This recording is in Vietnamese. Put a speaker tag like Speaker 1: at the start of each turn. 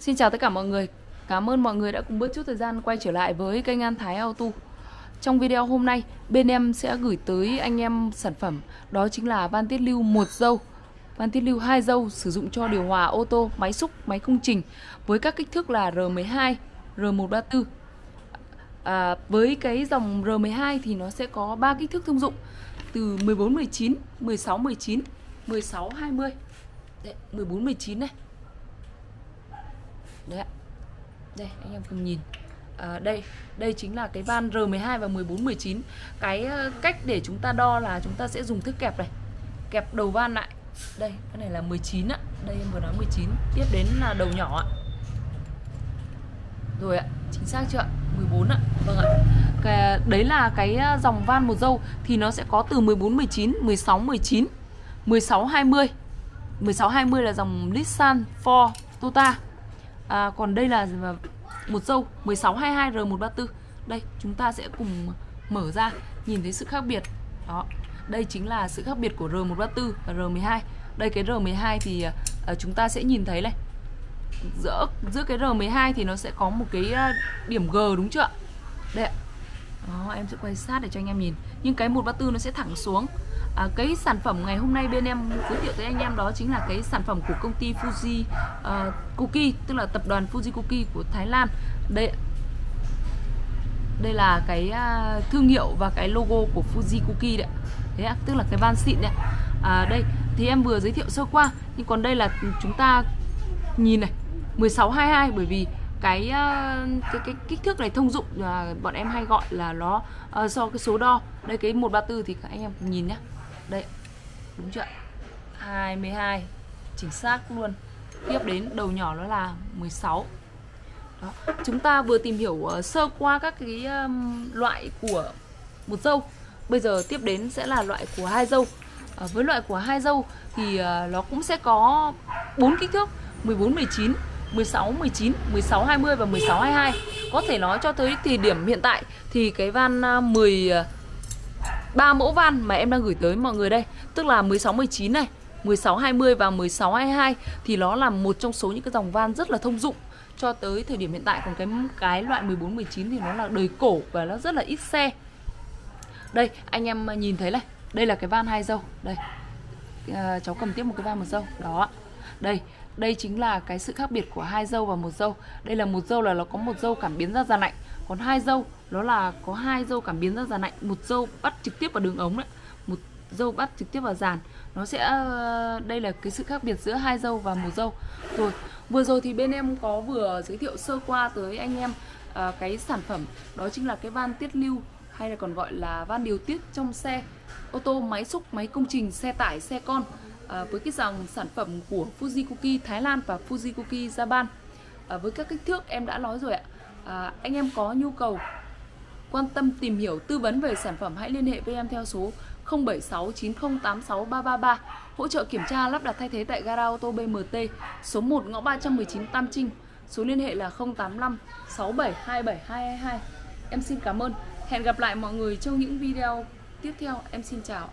Speaker 1: Xin chào tất cả mọi người. Cảm ơn mọi người đã cùng bớt chút thời gian quay trở lại với kênh An Thái Auto. Trong video hôm nay bên em sẽ gửi tới anh em sản phẩm. Đó chính là van tiết lưu một dâu. Van tiết lưu hai dâu sử dụng cho điều hòa ô tô, máy xúc, máy công trình Với các kích thước là R12, R134 à, Với cái dòng R12 thì nó sẽ có 3 kích thước thông dụng Từ 14, 19, 16, 19, 16, 20 Đấy, 14, 19 này. Đấy ạ. Đây anh em cùng nhìn. À, Đây, đây chính là cái van R12 và 14, 19 Cái ờ, cách để chúng ta đo là chúng ta sẽ dùng thước kẹp này. Kẹp đầu van lại. Đây, cái này là 19 ạ. Đây em vừa nói 19 Tiếp đến là đầu nhỏ ạ. Rồi ạ, chính xác chưa ạ? 14 ạ. Vâng ạ. Cái, Đấy là cái ờ, dòng van một dâu. Thì nó sẽ có từ 14, 19, 16, 19 16, 20 16, 20 là dòng Nissan Ford Tota à, còn đây là một dâu 1622 R134 đây chúng ta sẽ cùng mở ra nhìn thấy sự khác biệt. Đó đây chính là sự khác biệt của R134 và R12 đây cái R12 thì à, chúng ta sẽ nhìn thấy này. Giữa giữa cái R12 thì nó sẽ có một cái à, điểm G đúng chưa đây ạ. Đó, em sẽ quay sát để cho anh em nhìn. Nhưng cái 134 nó sẽ thẳng xuống à, cái sản phẩm ngày hôm nay bên em giới thiệu tới anh em đó chính là cái sản phẩm của công ty Fuji uh, Cookie tức là tập đoàn Fuji Cookie của Thái Lan. Đây đây là cái uh, thương hiệu và cái logo của Fuji Cookie đấy đấy tức là cái van xịn đấy à, đây thì em vừa giới thiệu sơ qua nhưng còn đây là chúng ta nhìn này 1622 bởi vì cái à, cái cái kích thước này thông dụng là bọn em hay gọi là nó do cái số đo. Đây cái 134 thì các anh em nhìn nhé đây đúng chưa 22 chính xác luôn. Tiếp đến đầu nhỏ nó là 16 đó. chúng ta vừa tìm hiểu uh, sơ qua các cái um, loại của một dâu. Bây giờ tiếp đến sẽ là loại của hai dâu. À, với loại của hai dâu thì uh, nó cũng sẽ có bốn kích thước 14 19 16 19 16 20 và 16 22 có thể nói cho tới thời điểm hiện tại thì cái van 10 ba mẫu van mà em đang gửi tới mọi người đây tức là 16 19 này 16 20 và 16 22 thì nó là một trong số những cái dòng van rất là thông dụng cho tới thời điểm hiện tại còn cái cái loại 14 19 thì nó là đời cổ và nó rất là ít xe. Đây, anh em nhìn thấy này, đây là cái van hai dâu, đây. À, cháu cầm tiếp một cái van một dâu, đó. Đây, đây chính là cái sự khác biệt của hai dâu và một dâu. Đây là một dâu là nó có một dâu cảm biến ra da lạnh, còn hai dâu. Nó là có hai dâu cảm biến ra dàn lạnh, một dâu bắt trực tiếp vào đường ống đấy, một dâu bắt trực tiếp vào dàn. Nó sẽ ờ, đây là cái sự khác biệt giữa hai dâu và một dâu. Rồi, vừa rồi thì bên em có vừa giới thiệu sơ qua tới anh em à, cái sản phẩm. Đó chính là cái van tiết lưu hay là còn gọi là van điều tiết trong xe ô tô, máy xúc, máy công trình, xe tải, xe con. À, với cái dòng sản phẩm của Fuji Cookie Thái Lan và Fuji Cookie Japan. À, với các kích thước em đã nói rồi ạ à, anh em có nhu cầu quan tâm tìm hiểu tư vấn về sản phẩm hãy liên hệ với em theo số 0769086333 hỗ trợ kiểm tra lắp đặt thay thế tại gara ô tô BMT số 1 ngõ 319 Tam Trinh. Số liên hệ là 085 6727222 em xin cảm ơn. Hẹn gặp lại mọi người trong những video tiếp theo. Em xin chào.